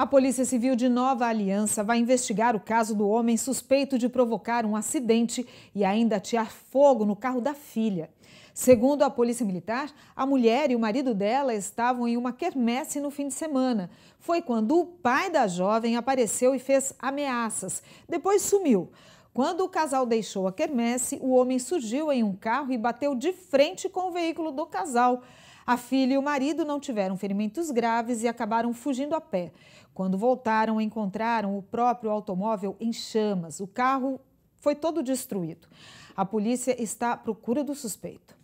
A Polícia Civil de Nova Aliança vai investigar o caso do homem suspeito de provocar um acidente e ainda atear fogo no carro da filha. Segundo a Polícia Militar, a mulher e o marido dela estavam em uma quermesse no fim de semana. Foi quando o pai da jovem apareceu e fez ameaças. Depois sumiu. Quando o casal deixou a quermesse, o homem surgiu em um carro e bateu de frente com o veículo do casal. A filha e o marido não tiveram ferimentos graves e acabaram fugindo a pé. Quando voltaram, encontraram o próprio automóvel em chamas. O carro foi todo destruído. A polícia está à procura do suspeito.